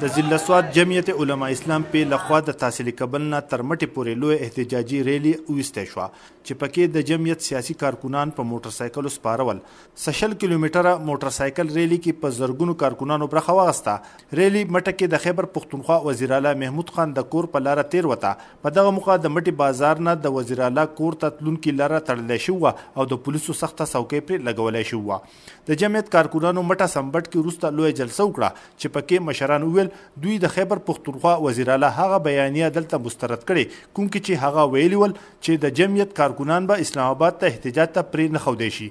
د ضلع سواد جمعیت علما اسلام په لخوا د تحصیل کبل نه تر مټې پورې لوی احتجاجي ریلی ویسته شو چې پکې د جمعیت سیاسي کارکونان په موټر سایکلو سپارول سشل کیلومتره موټر سایکل ریلی کې په زرګونو کارکونانو برخه واغسته ريلي مټه کې د خېبر پښتونخوا وزيراعلا محمود خان د کور په لاره تېر وته په دغه موقع د مټې بازار نه د وزيراعلا کور ته تلونکي لاره تړلی شوي وه او د پوليسو سخته څوکۍ پرې لګولی شوي وه د جمعيت کارکنانو مټه سمبټ کې وروسته لويه جلسه وکړه چې په کې مشران وويل دوی د خېبر پښتونخوا وزيراعلا هغه بيانيه دلته مسترد کړې کوم کې چې هغه ويلي ول چې د جمعيت کارکنان به اسلام اباد ته احتجاج ته پرې نه ښودی شي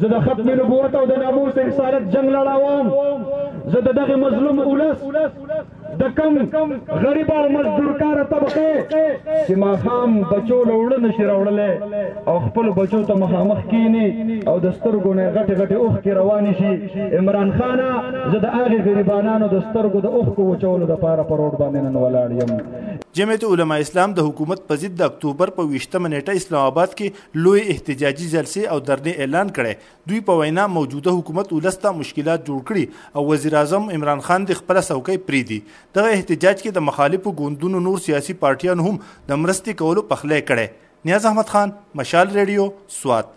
زه د ختم نبوت او د ناموس د رسالت جنگ لړاوم زه د دغه مظلوم اولس د کم غریب او مزدورکار طبقه چې ماخام بچو لوړل نشي راوړل او خپل بچو ته مخامخ کینی او د سترګو نه غټ غټ اوخ کی روان شي عمران خان زه د هغه غریبانو د سترګو د اوخ کو وچولو د پاره پر روډ باندې نن ولاړ یم جمعیت علما اسلام د حکومت په ضد د اکتوبر په ویشتمه نیټه اسلام آباد کې لوی احتجاجي جلسې او درنې اعلان کړي دوی په وینا موجوده حکومت ولس ته مشکلات جوړ کړي او وزیر اعظم عمران خان د خپل څوکۍ پریدي دغه احتجاج کې د مخالفو ګوندونو نور سیاسي پارټیانو هم د مرستې کولو پخلی کړي نیاز احمد خان مشال ریډیو سوات